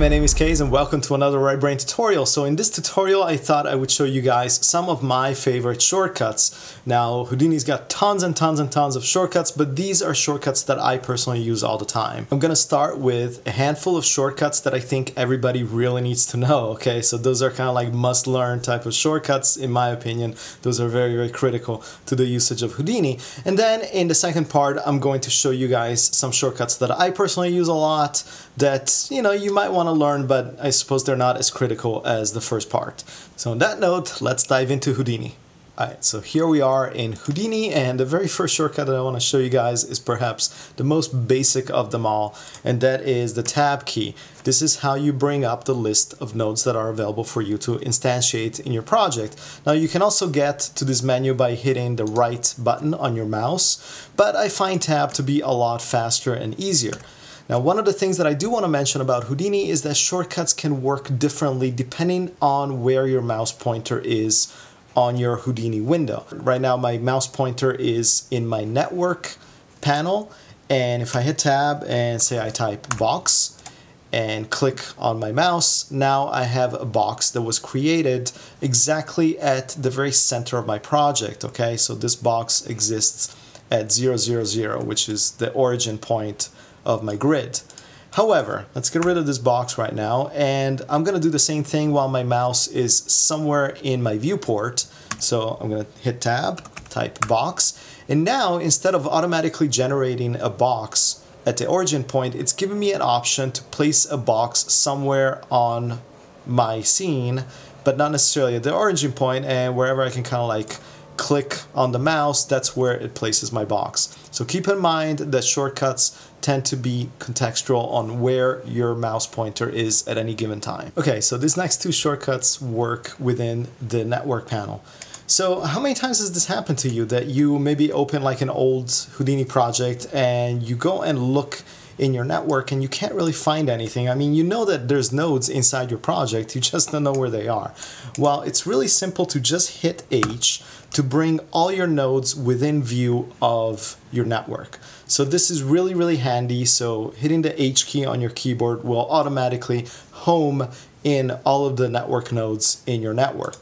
my name is Kays and welcome to another Right Brain tutorial. So in this tutorial I thought I would show you guys some of my favorite shortcuts. Now Houdini's got tons and tons and tons of shortcuts but these are shortcuts that I personally use all the time. I'm gonna start with a handful of shortcuts that I think everybody really needs to know, okay? So those are kind of like must learn type of shortcuts in my opinion. Those are very very critical to the usage of Houdini. And then in the second part I'm going to show you guys some shortcuts that I personally use a lot that you know you might want to learn but I suppose they're not as critical as the first part. So on that note let's dive into Houdini. Alright, so here we are in Houdini and the very first shortcut that I want to show you guys is perhaps the most basic of them all and that is the tab key. This is how you bring up the list of nodes that are available for you to instantiate in your project. Now you can also get to this menu by hitting the right button on your mouse, but I find tab to be a lot faster and easier. Now, one of the things that I do want to mention about Houdini is that shortcuts can work differently depending on where your mouse pointer is on your Houdini window. Right now, my mouse pointer is in my network panel, and if I hit tab and say I type box, and click on my mouse, now I have a box that was created exactly at the very center of my project, okay? So this box exists at 000, which is the origin point of my grid. However, let's get rid of this box right now and I'm gonna do the same thing while my mouse is somewhere in my viewport. So I'm gonna hit tab, type box, and now instead of automatically generating a box at the origin point, it's giving me an option to place a box somewhere on my scene, but not necessarily at the origin point and wherever I can kind of like click on the mouse, that's where it places my box. So keep in mind that shortcuts tend to be contextual on where your mouse pointer is at any given time. Okay, so these next two shortcuts work within the network panel. So how many times has this happened to you that you maybe open like an old Houdini project and you go and look in your network and you can't really find anything. I mean, you know that there's nodes inside your project, you just don't know where they are. Well, it's really simple to just hit H to bring all your nodes within view of your network. So this is really, really handy. So hitting the H key on your keyboard will automatically home in all of the network nodes in your network.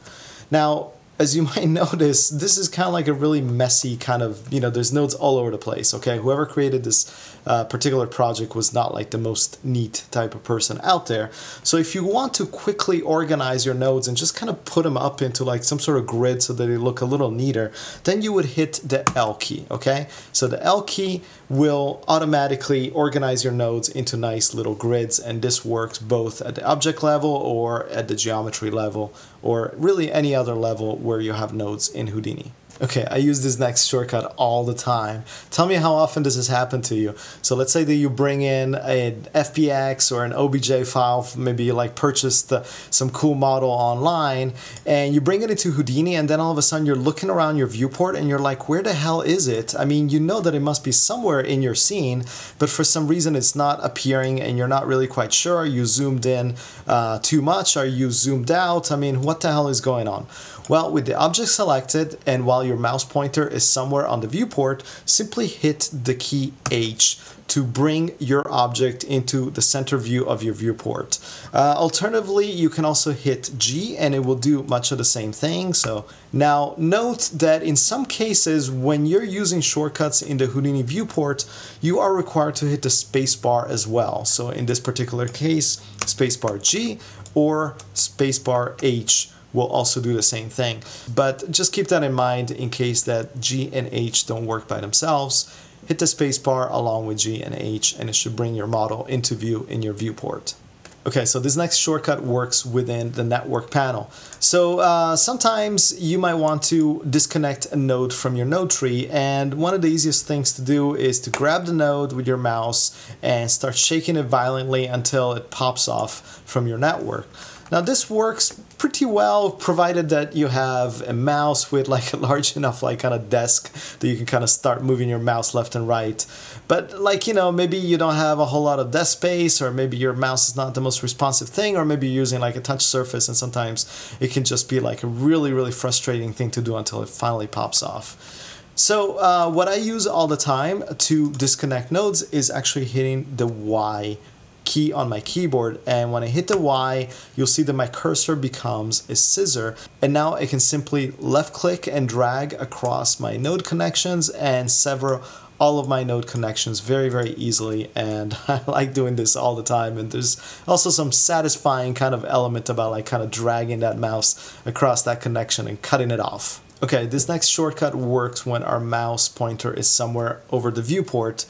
Now, as you might notice, this is kind of like a really messy kind of, you know, there's nodes all over the place, okay? Whoever created this uh, particular project was not like the most neat type of person out there. So if you want to quickly organize your nodes and just kind of put them up into like some sort of grid so that they look a little neater, then you would hit the L key, okay? So the L key will automatically organize your nodes into nice little grids and this works both at the object level or at the geometry level or really any other level where you have nodes in Houdini. Okay, I use this next shortcut all the time. Tell me how often does this happen to you? So let's say that you bring in an FBX or an OBJ file, maybe you like purchased uh, some cool model online, and you bring it into Houdini, and then all of a sudden you're looking around your viewport and you're like, where the hell is it? I mean, you know that it must be somewhere in your scene, but for some reason it's not appearing and you're not really quite sure. Are you zoomed in uh, too much? Are you zoomed out? I mean, what the hell is going on? Well, with the object selected and while your mouse pointer is somewhere on the viewport, simply hit the key H to bring your object into the center view of your viewport. Uh, alternatively, you can also hit G and it will do much of the same thing. So now note that in some cases, when you're using shortcuts in the Houdini viewport, you are required to hit the spacebar as well. So in this particular case, spacebar G or spacebar H will also do the same thing. But just keep that in mind in case that G and H don't work by themselves. Hit the spacebar along with G and H and it should bring your model into view in your viewport. Okay, so this next shortcut works within the network panel. So uh, sometimes you might want to disconnect a node from your node tree and one of the easiest things to do is to grab the node with your mouse and start shaking it violently until it pops off from your network. Now this works pretty well provided that you have a mouse with like a large enough like kind of desk that you can kind of start moving your mouse left and right. But like, you know, maybe you don't have a whole lot of desk space or maybe your mouse is not the most responsive thing or maybe you're using like a touch surface and sometimes it can just be like a really, really frustrating thing to do until it finally pops off. So uh, what I use all the time to disconnect nodes is actually hitting the Y key on my keyboard and when I hit the Y you'll see that my cursor becomes a scissor. And now I can simply left click and drag across my node connections and sever all of my node connections very very easily. And I like doing this all the time. And there's also some satisfying kind of element about like kind of dragging that mouse across that connection and cutting it off. Okay, this next shortcut works when our mouse pointer is somewhere over the viewport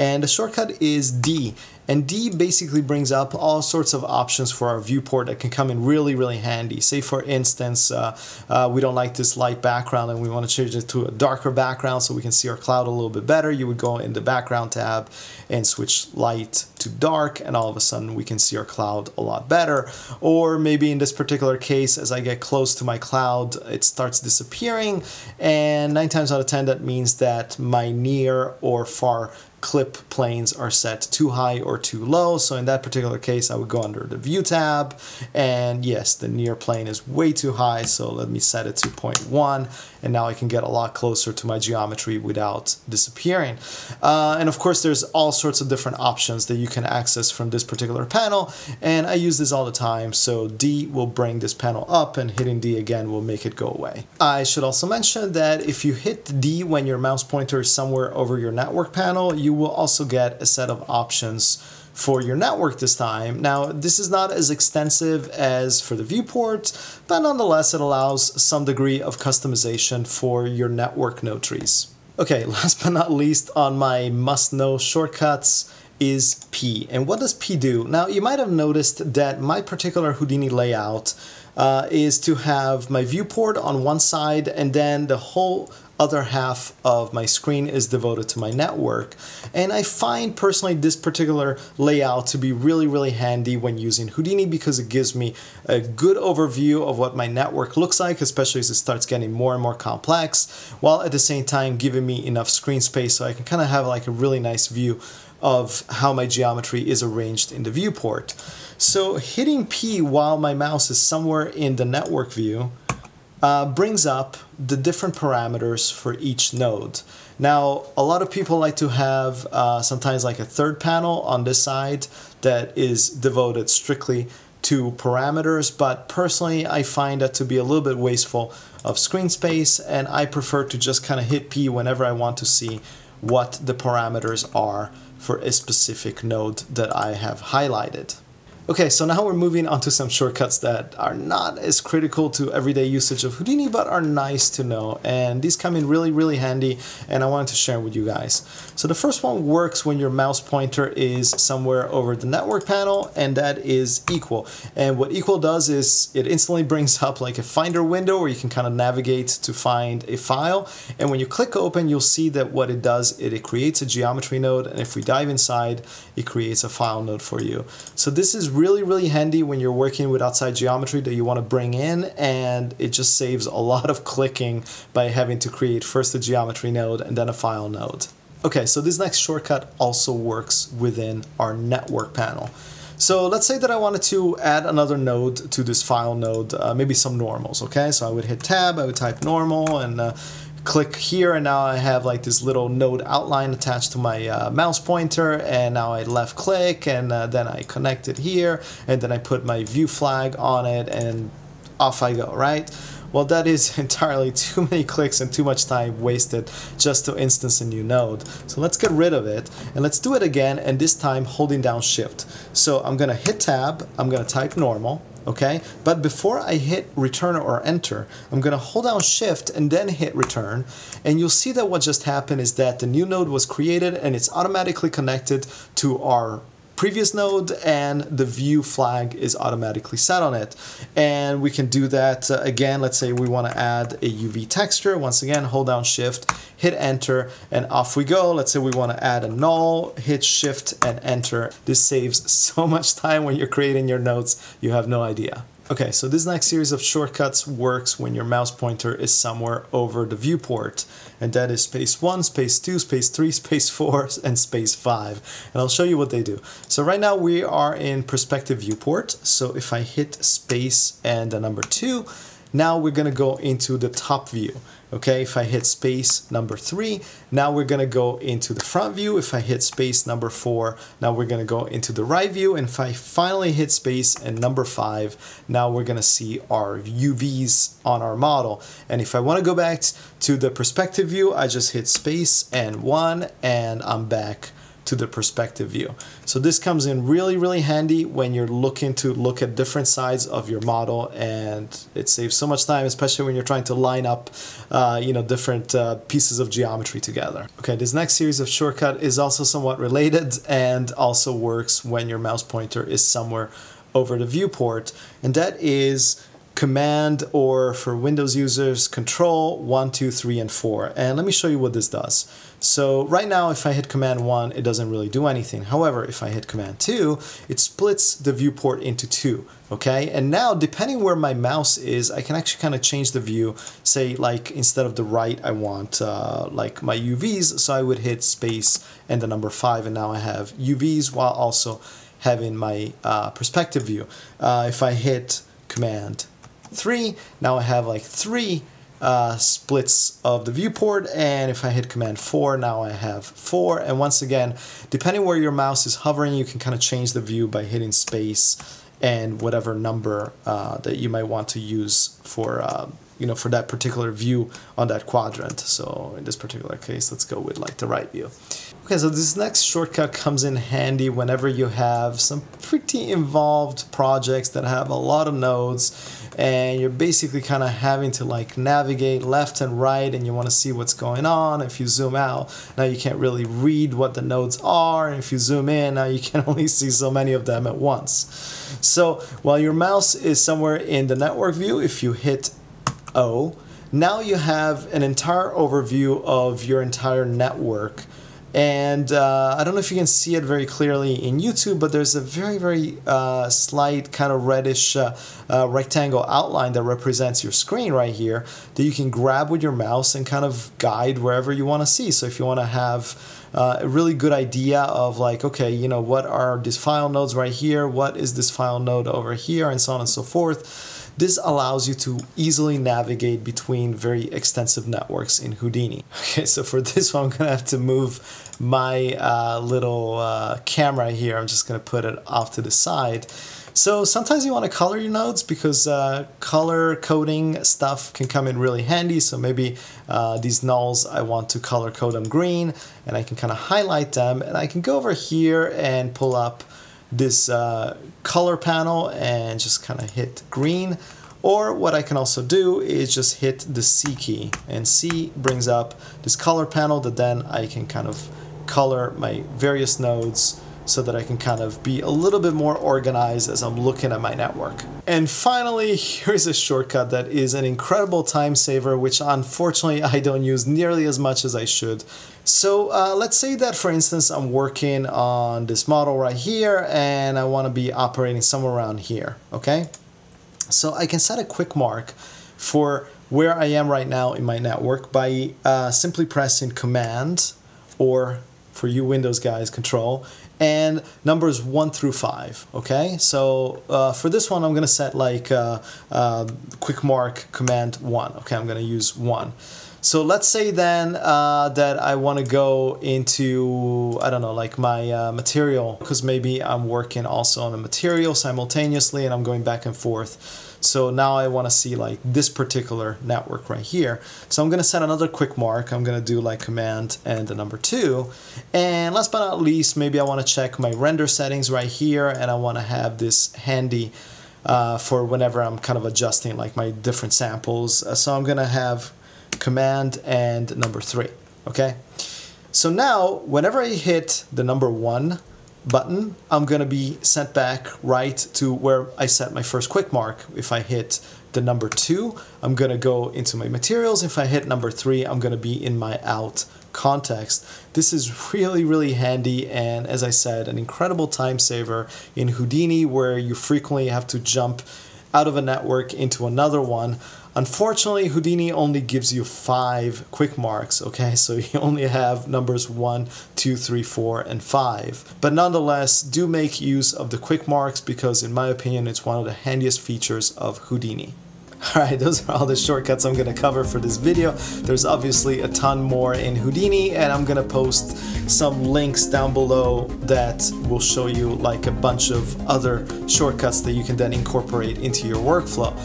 and the shortcut is D and D basically brings up all sorts of options for our viewport that can come in really, really handy. Say for instance, uh, uh, we don't like this light background and we want to change it to a darker background so we can see our cloud a little bit better. You would go in the background tab and switch light to dark and all of a sudden we can see our cloud a lot better. Or maybe in this particular case, as I get close to my cloud, it starts disappearing and nine times out of 10 that means that my near or far clip planes are set too high or too low. So in that particular case, I would go under the view tab and yes, the near plane is way too high. So let me set it to 0.1 and now I can get a lot closer to my geometry without disappearing. Uh, and of course, there's all sorts of different options that you can access from this particular panel. And I use this all the time. So D will bring this panel up and hitting D again will make it go away. I should also mention that if you hit D when your mouse pointer is somewhere over your network panel, you will also get a set of options for your network this time. Now, this is not as extensive as for the viewport, but nonetheless, it allows some degree of customization for your network node trees. Okay, last but not least on my must-know shortcuts is P. And what does P do? Now, you might have noticed that my particular Houdini layout uh, is to have my viewport on one side and then the whole other half of my screen is devoted to my network. And I find personally this particular layout to be really, really handy when using Houdini because it gives me a good overview of what my network looks like, especially as it starts getting more and more complex, while at the same time giving me enough screen space so I can kind of have like a really nice view of how my geometry is arranged in the viewport. So hitting P while my mouse is somewhere in the network view uh, brings up the different parameters for each node. Now, a lot of people like to have uh, sometimes like a third panel on this side that is devoted strictly to parameters, but personally I find that to be a little bit wasteful of screen space and I prefer to just kind of hit P whenever I want to see what the parameters are for a specific node that I have highlighted. Okay, so now we're moving on to some shortcuts that are not as critical to everyday usage of Houdini, but are nice to know. And these come in really, really handy, and I wanted to share with you guys. So the first one works when your mouse pointer is somewhere over the network panel, and that is equal. And what equal does is it instantly brings up like a finder window where you can kind of navigate to find a file. And when you click open, you'll see that what it does, it, it creates a geometry node, and if we dive inside, it creates a file node for you. So this is really, really handy when you're working with outside geometry that you want to bring in and it just saves a lot of clicking by having to create first a geometry node and then a file node. Okay, so this next shortcut also works within our network panel. So let's say that I wanted to add another node to this file node, uh, maybe some normals, okay? So I would hit tab, I would type normal, and uh, click here and now I have like this little node outline attached to my uh, mouse pointer and now I left click and uh, then I connect it here and then I put my view flag on it and off I go, right? Well, that is entirely too many clicks and too much time wasted just to instance a new node. So let's get rid of it and let's do it again and this time holding down shift. So I'm gonna hit tab, I'm gonna type normal, okay? But before I hit return or enter, I'm gonna hold down shift and then hit return. And you'll see that what just happened is that the new node was created and it's automatically connected to our previous node and the view flag is automatically set on it. And we can do that uh, again. Let's say we want to add a UV texture. Once again, hold down shift, hit enter, and off we go. Let's say we want to add a null, hit shift and enter. This saves so much time when you're creating your nodes, you have no idea. Okay, so this next series of shortcuts works when your mouse pointer is somewhere over the viewport. And that is space 1, space 2, space 3, space 4, and space 5. And I'll show you what they do. So right now we are in perspective viewport. So if I hit space and the number 2, Now we're gonna go into the top view. Okay, if I hit space number three, now we're gonna go into the front view. If I hit space number four, now we're gonna go into the right view. And if I finally hit space and number five, now we're gonna see our UVs on our model. And if I wanna go back to the perspective view, I just hit space and one, and I'm back to the perspective view. So this comes in really, really handy when you're looking to look at different sides of your model and it saves so much time, especially when you're trying to line up, uh, you know, different uh, pieces of geometry together. Okay, this next series of shortcut is also somewhat related and also works when your mouse pointer is somewhere over the viewport and that is command or for Windows users control 1, 2, 3, and 4. And let me show you what this does. So right now if I hit command 1 it doesn't really do anything. However if I hit command 2 it splits the viewport into two. Okay and now depending where my mouse is I can actually kind of change the view say like instead of the right I want uh, like my UVs so I would hit space and the number 5 and now I have UVs while also having my uh, perspective view. Uh, if I hit command 3. Now I have like three uh, splits of the viewport and if I hit command 4 now I have 4 and once again depending where your mouse is hovering you can kind of change the view by hitting space and whatever number uh, that you might want to use for uh, you know for that particular view on that quadrant. So in this particular case let's go with like the right view. Okay so this next shortcut comes in handy whenever you have some pretty involved projects that have a lot of nodes and you're basically kind of having to like navigate left and right and you want to see what's going on. If you zoom out now you can't really read what the nodes are and if you zoom in now you can only see so many of them at once. So while your mouse is somewhere in the network view if you hit O now you have an entire overview of your entire network and uh, I don't know if you can see it very clearly in YouTube, but there's a very, very uh, slight kind of reddish uh, uh, rectangle outline that represents your screen right here that you can grab with your mouse and kind of guide wherever you want to see. So if you want to have uh, a really good idea of like, okay, you know, what are these file nodes right here? What is this file node over here? And so on and so forth this allows you to easily navigate between very extensive networks in Houdini. Okay, so for this one, I'm gonna have to move my uh, little uh, camera here. I'm just gonna put it off to the side. So sometimes you want to color your nodes because uh, color coding stuff can come in really handy. So maybe uh, these nulls, I want to color code them green and I can kind of highlight them and I can go over here and pull up this uh, color panel and just kind of hit green. Or what I can also do is just hit the C key and C brings up this color panel that then I can kind of color my various nodes so that I can kind of be a little bit more organized as I'm looking at my network. And finally, here's a shortcut that is an incredible time saver, which unfortunately I don't use nearly as much as I should. So uh, let's say that, for instance, I'm working on this model right here and I want to be operating somewhere around here, okay? So I can set a quick mark for where I am right now in my network by uh, simply pressing Command or for you Windows guys, Control, and numbers 1 through 5, okay? So uh, for this one, I'm going to set like uh, uh, quick mark command 1, okay? I'm going to use 1. So let's say then uh, that I want to go into, I don't know, like my uh, material, because maybe I'm working also on a material simultaneously and I'm going back and forth. So now I want to see like this particular network right here. So I'm going to set another quick mark. I'm going to do like command and the number two. And last but not least, maybe I want to check my render settings right here and I want to have this handy uh, for whenever I'm kind of adjusting like my different samples. Uh, so I'm going to have command and number three, okay? So now, whenever I hit the number one button, I'm going to be sent back right to where I set my first quick mark. If I hit the number two, I'm going to go into my materials. If I hit number three, I'm going to be in my out context. This is really, really handy and as I said, an incredible time saver in Houdini where you frequently have to jump out of a network into another one. Unfortunately, Houdini only gives you five quick marks, okay? So you only have numbers one, two, three, four, and 5. But nonetheless, do make use of the quick marks because in my opinion, it's one of the handiest features of Houdini. Alright, those are all the shortcuts I'm gonna cover for this video. There's obviously a ton more in Houdini and I'm gonna post some links down below that will show you like a bunch of other shortcuts that you can then incorporate into your workflow.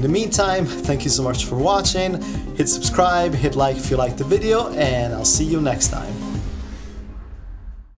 In the meantime, thank you so much for watching. Hit subscribe, hit like if you liked the video, and I'll see you next time.